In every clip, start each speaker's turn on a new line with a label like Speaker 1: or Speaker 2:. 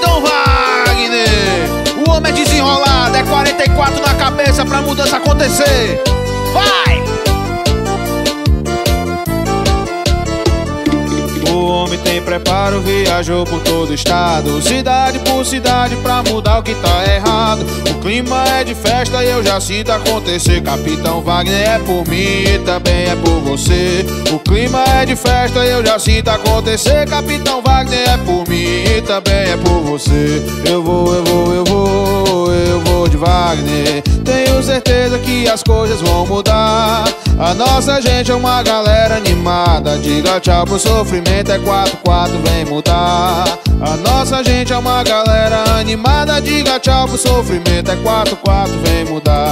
Speaker 1: Então Wagner, o homem é desenrolado, é 44 na cabeça pra mudança acontecer. Vai!
Speaker 2: Tem preparo, viajou por todo o estado. Cidade por cidade pra mudar o que tá errado. O clima é de festa e eu já sinto acontecer. Capitão Wagner é por mim e também é por você. O clima é de festa e eu já sinto acontecer. Capitão Wagner é por mim e também é por você. Eu vou, eu vou, eu vou, eu vou de Wagner Tenho certeza que as coisas vão mudar. A nossa gente é uma galera animada. Diga tchau pro sofrimento, é 4-4, vem mudar. A nossa gente é uma galera animada. Diga tchau pro sofrimento, é 4-4, vem mudar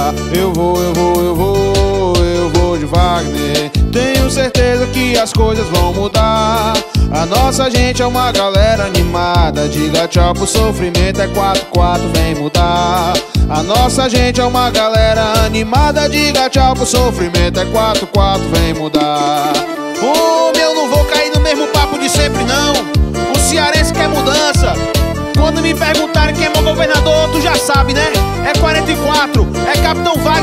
Speaker 2: as coisas vão mudar A nossa gente é uma galera animada Diga tchau pro sofrimento, é 4-4, vem mudar A nossa gente é uma galera animada Diga tchau pro sofrimento, é 4-4, vem mudar
Speaker 1: Homem, eu não vou cair no mesmo papo de sempre, não. O cearense quer mudança. Quando me perguntarem quem é meu governador, tu já sabe, né? É 44, é Capitão Wagner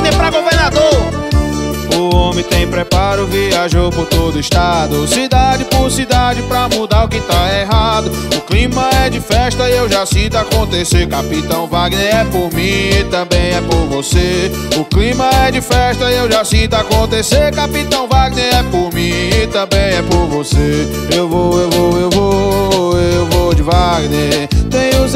Speaker 2: tem preparo, viajou por todo o estado. Cidade por cidade pra mudar o que tá errado. O clima é de festa e eu já sinto acontecer. Capitão Wagner é por mim e também é por você. O clima é de festa e eu já sinto acontecer. Capitão Wagner é por mim e também é por você. Eu vou, eu vou, eu vou, eu vou de Wagner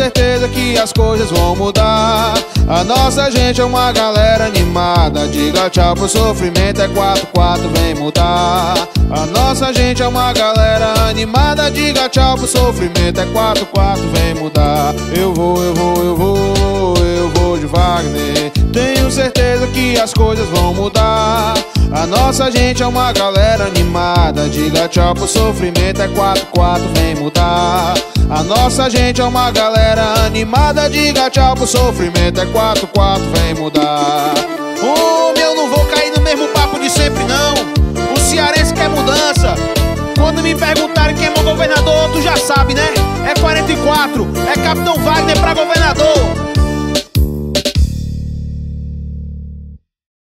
Speaker 2: certeza que as coisas vão mudar. A nossa gente é uma galera animada. Diga tchau pro sofrimento, é 4-4, vem mudar. A nossa gente é uma galera animada. Diga tchau pro sofrimento, é 4-4, vem mudar. Eu vou, eu vou, eu vou, eu vou de Wagner. Tenho certeza que as coisas vão mudar. A nossa gente é uma galera animada. Diga tchau pro sofrimento, é 4-4, vem mudar A nossa gente é uma galera animada Diga tchau pro sofrimento, é 4-4, vem mudar
Speaker 1: Homem, eu não vou cair no mesmo papo de sempre, não. O cearense quer mudança. Quando me perguntarem quem é meu governador, tu já sabe, né? É 44, é Capitão Wagner pra governador.